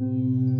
Música